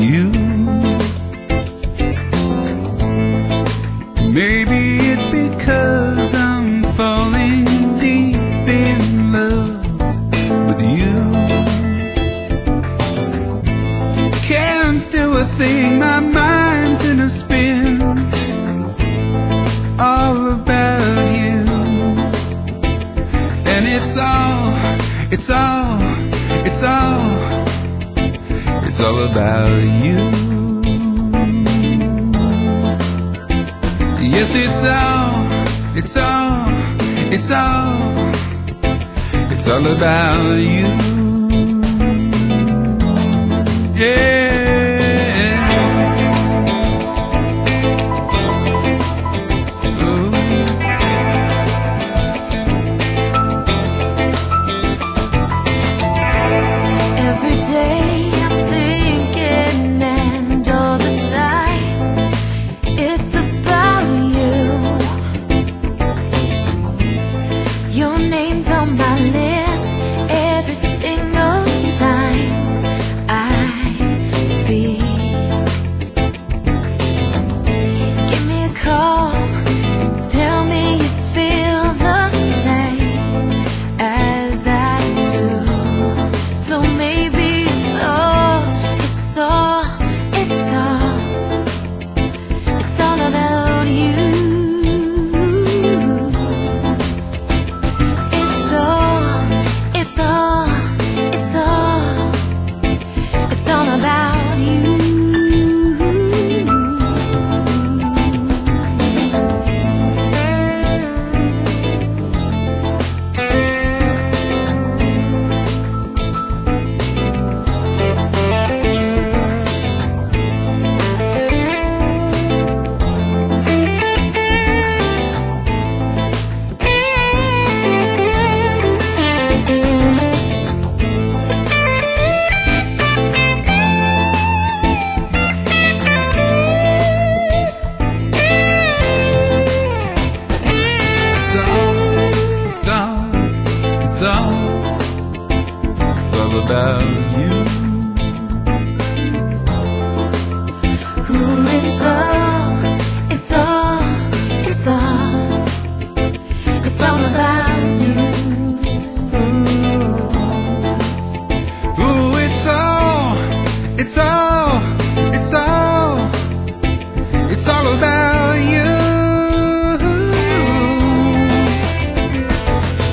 you. Maybe it's because I'm falling deep in love with you. Can't do a thing, my mind's in a spin. All about you. And it's all, it's all, it's all, all about you. Yes, it's all, it's all, it's all, it's all about you. Your name's on my lips It's all, it's all, about you. It's all, it's all, it's all,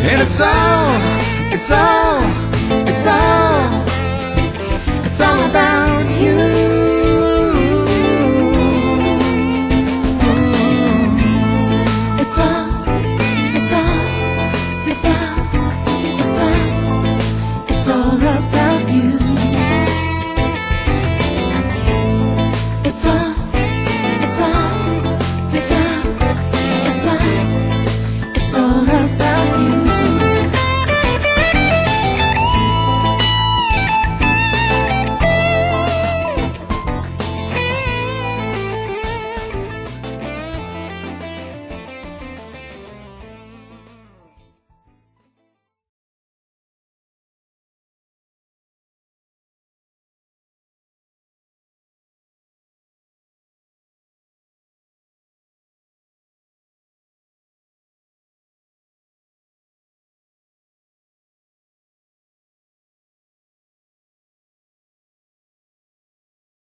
And it's all, it's all, it's about